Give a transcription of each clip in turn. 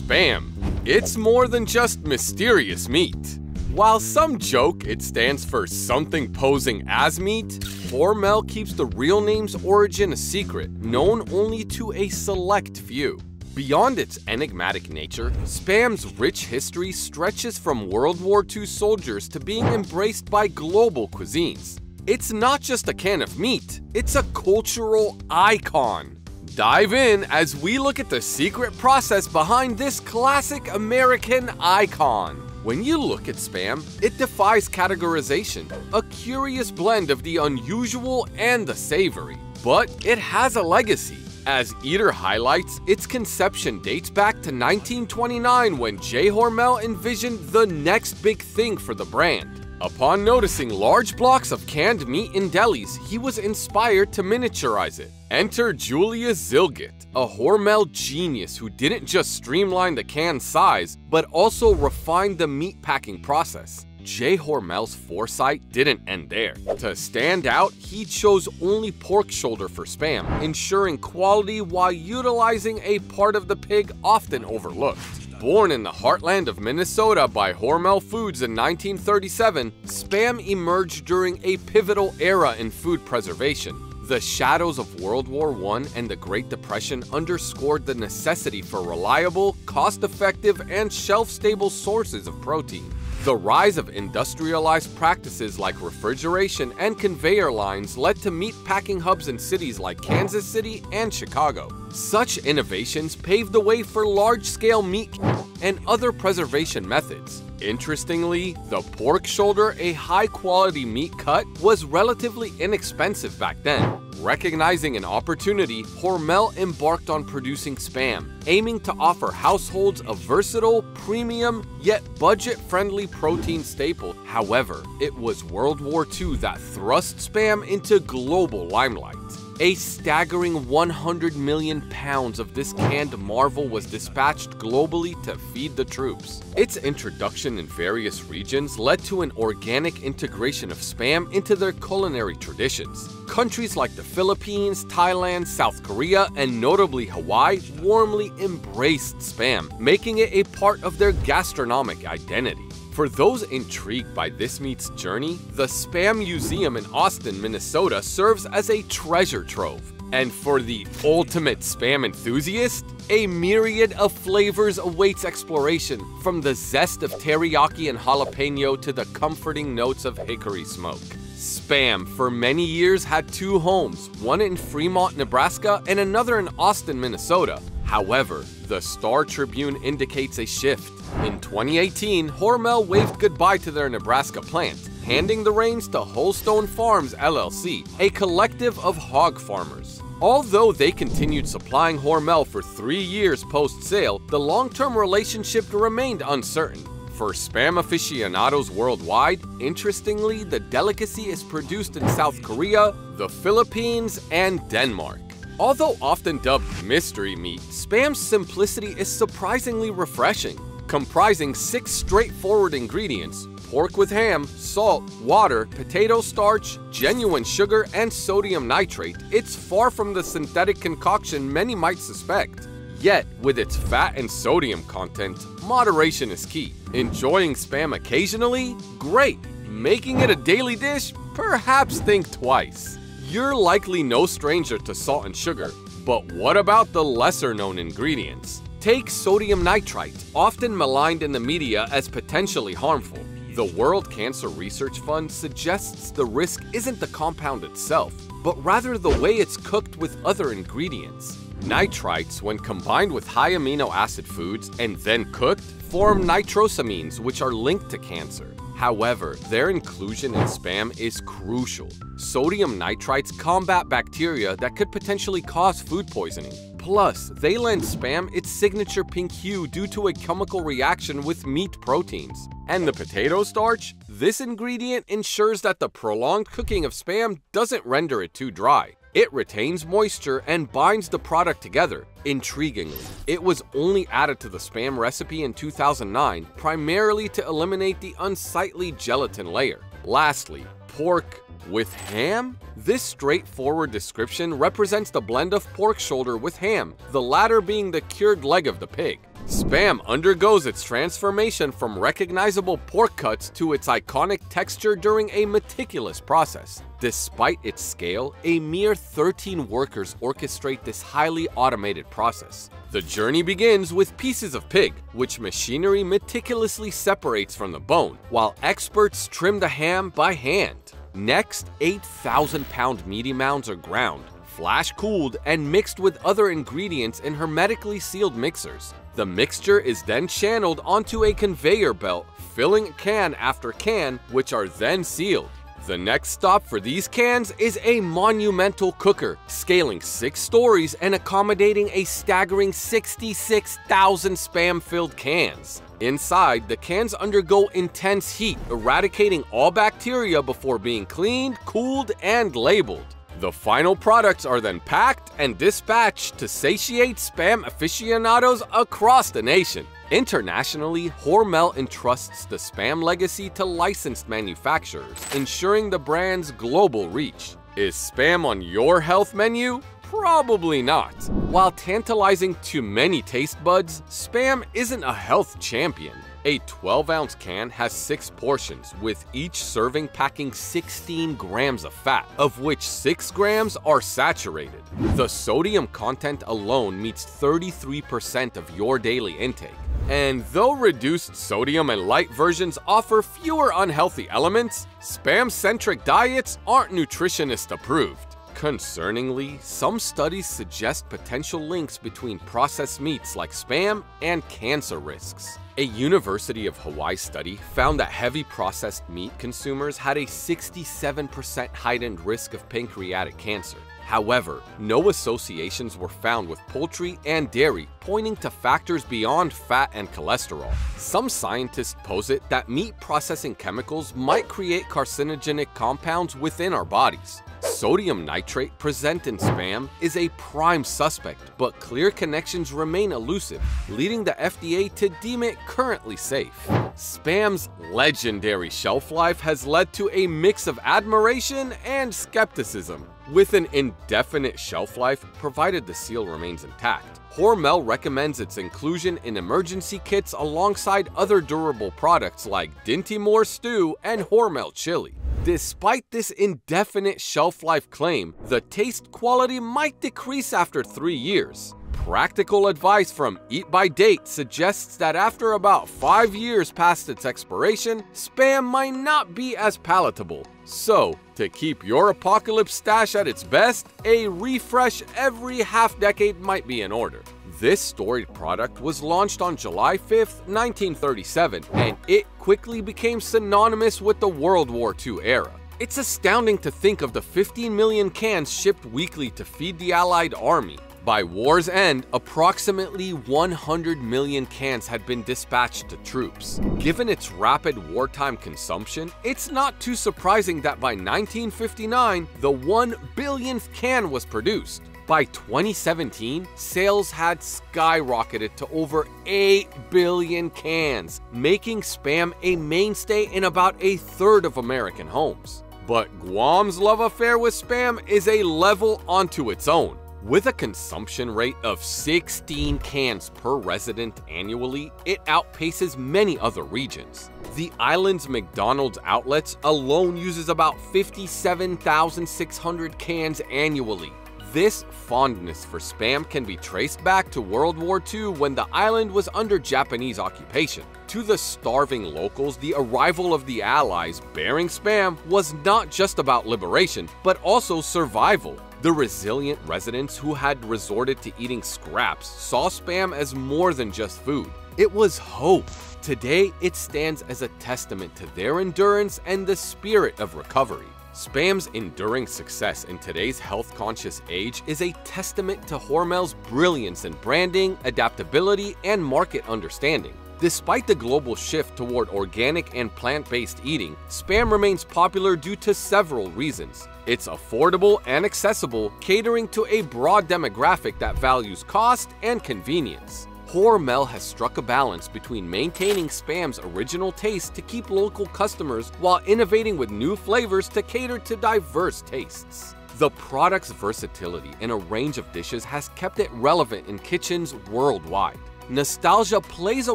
Spam. It's more than just mysterious meat. While some joke it stands for something posing as meat, Hormel keeps the real name's origin a secret, known only to a select few. Beyond its enigmatic nature, Spam's rich history stretches from World War II soldiers to being embraced by global cuisines. It's not just a can of meat, it's a cultural icon. Dive in as we look at the secret process behind this classic American icon. When you look at Spam, it defies categorization, a curious blend of the unusual and the savory. But it has a legacy. As Eater highlights, its conception dates back to 1929 when Jay Hormel envisioned the next big thing for the brand. Upon noticing large blocks of canned meat in delis, he was inspired to miniaturize it. Enter Julius Zillgitt, a Hormel genius who didn't just streamline the can size, but also refined the meat packing process. Jay Hormel's foresight didn't end there. To stand out, he chose only pork shoulder for Spam, ensuring quality while utilizing a part of the pig often overlooked. Born in the heartland of Minnesota by Hormel Foods in 1937, Spam emerged during a pivotal era in food preservation. The shadows of World War I and the Great Depression underscored the necessity for reliable, cost effective, and shelf stable sources of protein. The rise of industrialized practices like refrigeration and conveyor lines led to meat packing hubs in cities like Kansas City and Chicago. Such innovations paved the way for large-scale meat and other preservation methods. Interestingly, the pork shoulder, a high-quality meat cut, was relatively inexpensive back then. Recognizing an opportunity, Hormel embarked on producing Spam, aiming to offer households a versatile, premium, yet budget-friendly protein staple. However, it was World War II that thrust Spam into global limelight. A staggering 100 million pounds of this canned marvel was dispatched globally to feed the troops. Its introduction in various regions led to an organic integration of Spam into their culinary traditions. Countries like the Philippines, Thailand, South Korea, and notably Hawaii warmly embraced Spam, making it a part of their gastronomic identity. For those intrigued by this meat's journey, the Spam Museum in Austin, Minnesota serves as a treasure trove. And for the ultimate Spam enthusiast, a myriad of flavors awaits exploration, from the zest of teriyaki and jalapeno to the comforting notes of hickory smoke. Spam for many years had two homes, one in Fremont, Nebraska and another in Austin, Minnesota. However, the Star Tribune indicates a shift. In 2018, Hormel waved goodbye to their Nebraska plant, handing the reins to WholeStone Farms LLC, a collective of hog farmers. Although they continued supplying Hormel for three years post sale, the long term relationship remained uncertain. For spam aficionados worldwide, interestingly, the delicacy is produced in South Korea, the Philippines, and Denmark. Although often dubbed mystery meat, Spam's simplicity is surprisingly refreshing. Comprising six straightforward ingredients pork with ham, salt, water, potato starch, genuine sugar, and sodium nitrate, it's far from the synthetic concoction many might suspect. Yet, with its fat and sodium content, moderation is key. Enjoying spam occasionally? Great! Making it a daily dish? Perhaps think twice. You're likely no stranger to salt and sugar, but what about the lesser known ingredients? Take sodium nitrite, often maligned in the media as potentially harmful. The World Cancer Research Fund suggests the risk isn't the compound itself, but rather the way it's cooked with other ingredients. Nitrites, when combined with high amino acid foods and then cooked, form nitrosamines, which are linked to cancer. However, their inclusion in spam is crucial. Sodium nitrites combat bacteria that could potentially cause food poisoning. Plus, they lend spam its signature pink hue due to a chemical reaction with meat proteins. And the potato starch? This ingredient ensures that the prolonged cooking of spam doesn't render it too dry. It retains moisture and binds the product together. Intriguingly, it was only added to the spam recipe in 2009 primarily to eliminate the unsightly gelatin layer. Lastly, pork with ham? This straightforward description represents the blend of pork shoulder with ham, the latter being the cured leg of the pig. Spam undergoes its transformation from recognizable pork cuts to its iconic texture during a meticulous process. Despite its scale, a mere 13 workers orchestrate this highly automated process. The journey begins with pieces of pig, which machinery meticulously separates from the bone, while experts trim the ham by hand. Next, 8,000 pound meaty mounds are ground, flash cooled, and mixed with other ingredients in hermetically sealed mixers. The mixture is then channeled onto a conveyor belt, filling can after can, which are then sealed. The next stop for these cans is a monumental cooker, scaling six stories and accommodating a staggering 66,000 spam-filled cans. Inside, the cans undergo intense heat, eradicating all bacteria before being cleaned, cooled, and labeled. The final products are then packed and dispatched to satiate spam aficionados across the nation. Internationally, Hormel entrusts the spam legacy to licensed manufacturers, ensuring the brand's global reach. Is spam on your health menu? Probably not. While tantalizing to many taste buds, Spam isn't a health champion. A 12 ounce can has 6 portions, with each serving packing 16 grams of fat, of which 6 grams are saturated. The sodium content alone meets 33% of your daily intake. And though reduced sodium and light versions offer fewer unhealthy elements, spam centric diets aren't nutritionist approved. Concerningly, some studies suggest potential links between processed meats like spam and cancer risks. A University of Hawaii study found that heavy processed meat consumers had a 67% heightened risk of pancreatic cancer. However, no associations were found with poultry and dairy, pointing to factors beyond fat and cholesterol. Some scientists posit that meat processing chemicals might create carcinogenic compounds within our bodies. Sodium nitrate present in spam is a prime suspect, but clear connections remain elusive, leading the FDA to deem it currently safe. Spam's legendary shelf life has led to a mix of admiration and skepticism. With an indefinite shelf life, provided the seal remains intact, Hormel recommends its inclusion in emergency kits alongside other durable products like Dinty Moore Stew and Hormel Chili. Despite this indefinite shelf life claim, the taste quality might decrease after three years. Practical advice from Eat By Date suggests that after about 5 years past its expiration, Spam might not be as palatable. So, to keep your apocalypse stash at its best, a refresh every half decade might be in order. This storied product was launched on July 5, 1937, and it quickly became synonymous with the World War II era. It's astounding to think of the 15 million cans shipped weekly to feed the Allied Army. By war's end, approximately 100 million cans had been dispatched to troops. Given its rapid wartime consumption, it's not too surprising that by 1959, the 1 billionth can was produced. By 2017, sales had skyrocketed to over 8 billion cans, making Spam a mainstay in about a third of American homes. But Guam's love affair with Spam is a level onto its own. With a consumption rate of 16 cans per resident annually, it outpaces many other regions. The island's McDonald's outlets alone uses about 57,600 cans annually, this fondness for Spam can be traced back to World War II when the island was under Japanese occupation. To the starving locals, the arrival of the Allies bearing Spam was not just about liberation, but also survival. The resilient residents who had resorted to eating scraps saw Spam as more than just food. It was hope. Today, it stands as a testament to their endurance and the spirit of recovery. Spam's enduring success in today's health-conscious age is a testament to Hormel's brilliance in branding, adaptability, and market understanding. Despite the global shift toward organic and plant-based eating, Spam remains popular due to several reasons. It's affordable and accessible, catering to a broad demographic that values cost and convenience. Hormel has struck a balance between maintaining Spam's original taste to keep local customers while innovating with new flavors to cater to diverse tastes. The product's versatility in a range of dishes has kept it relevant in kitchens worldwide. Nostalgia plays a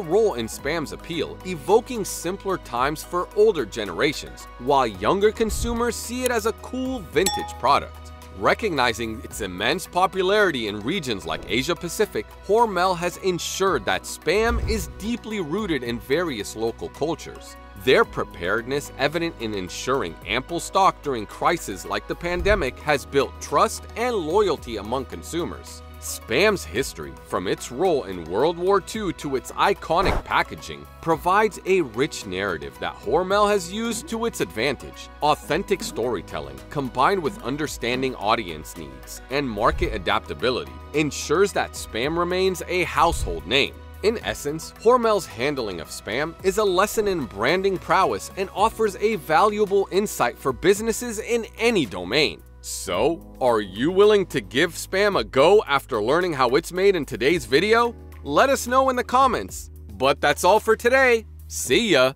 role in Spam's appeal, evoking simpler times for older generations, while younger consumers see it as a cool vintage product. Recognizing its immense popularity in regions like Asia Pacific, Hormel has ensured that Spam is deeply rooted in various local cultures. Their preparedness, evident in ensuring ample stock during crises like the pandemic, has built trust and loyalty among consumers. Spam's history, from its role in World War II to its iconic packaging, provides a rich narrative that Hormel has used to its advantage. Authentic storytelling, combined with understanding audience needs and market adaptability, ensures that Spam remains a household name. In essence, Hormel's handling of spam is a lesson in branding prowess and offers a valuable insight for businesses in any domain. So, are you willing to give Spam a go after learning how it's made in today's video? Let us know in the comments. But that's all for today. See ya!